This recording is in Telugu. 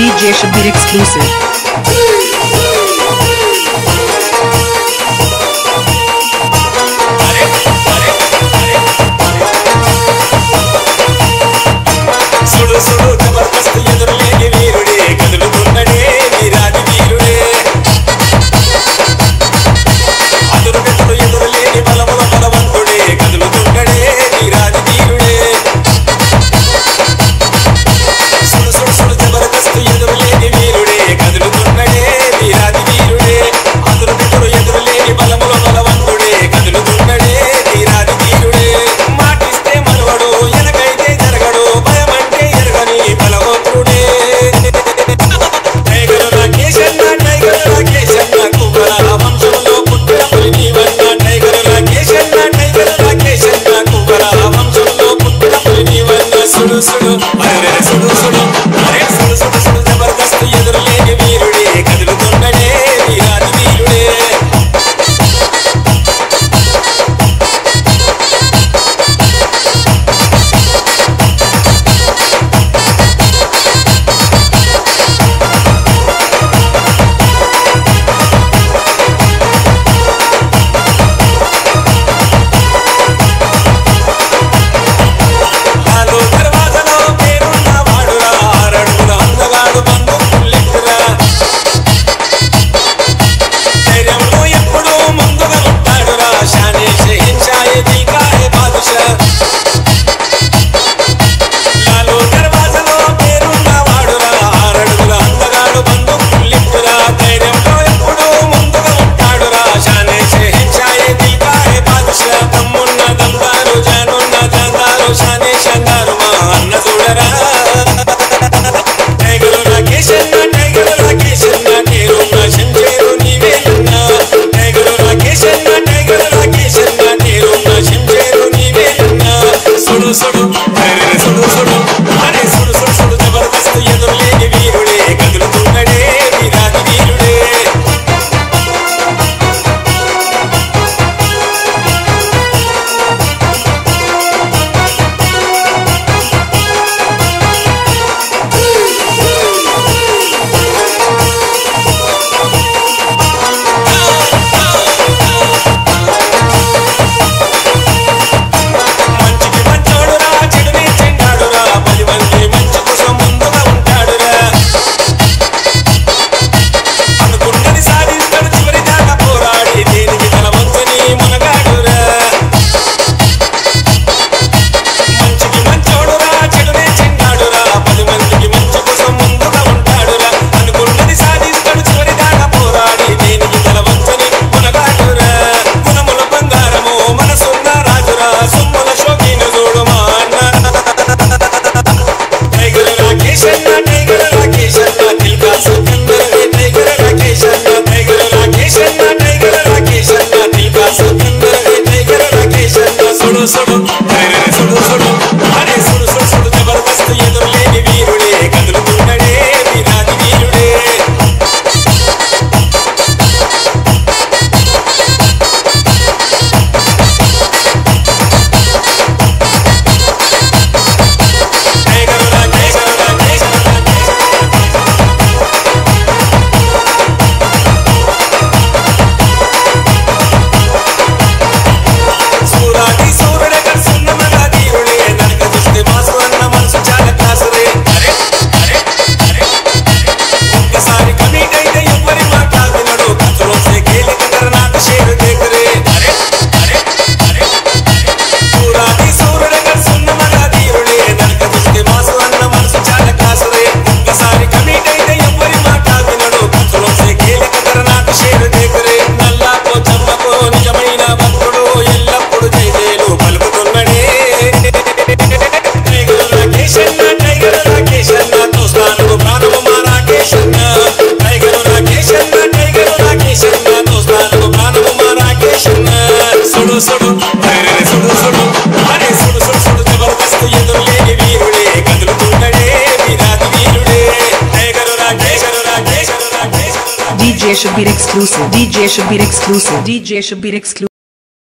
DJ should be exclusive. సుడు సుడు సుడు సుడు అరే సుడు సుడు సుడు జబర్దస్త్ ఎదురు లేని వీరుడే కదులుతున్నాడే వీరాది వీరుడే టైగరు రాకేశరు రాకేశరు రాకేశరు DJ Shabir exclusive. DJ Shabir exclusive. DJ Shabir exclusive.